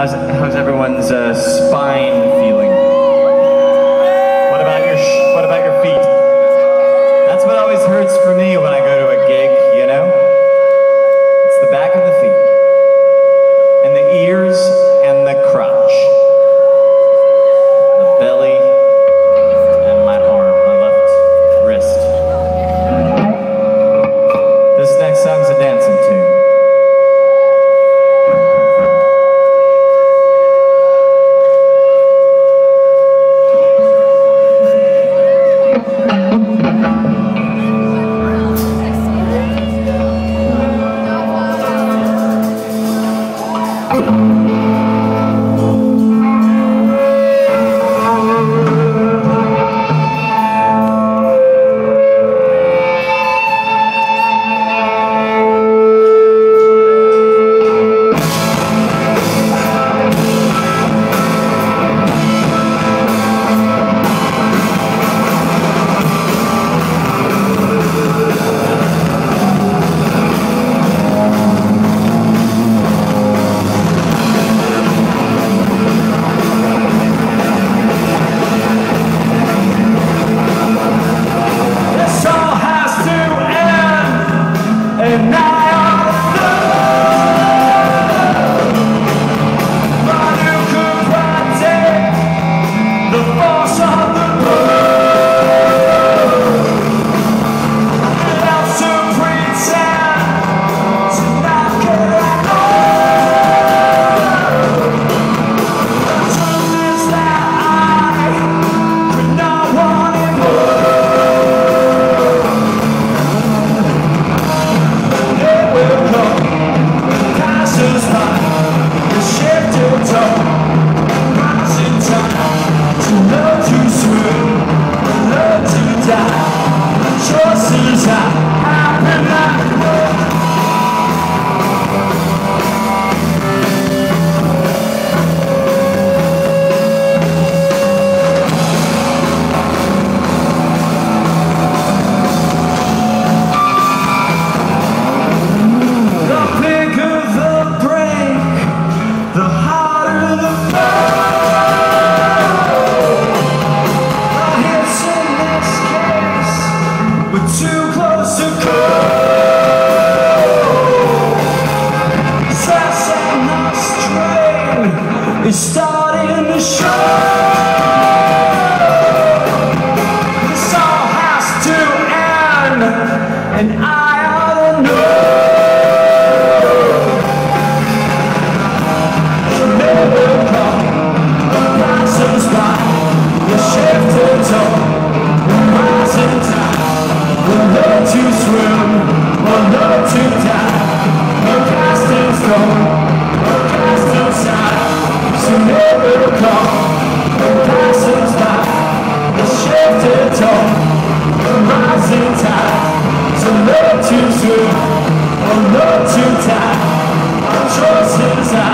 How's, how's everyone's uh, spine feeling? What about your What about your feet? That's what always hurts for me when I go to a gig. You know, it's the back of the feet, and the ears, and the crotch, the belly, and my arm, my left wrist. This next song's a dancing We're starting the show. This all has to end, and I don't know. sources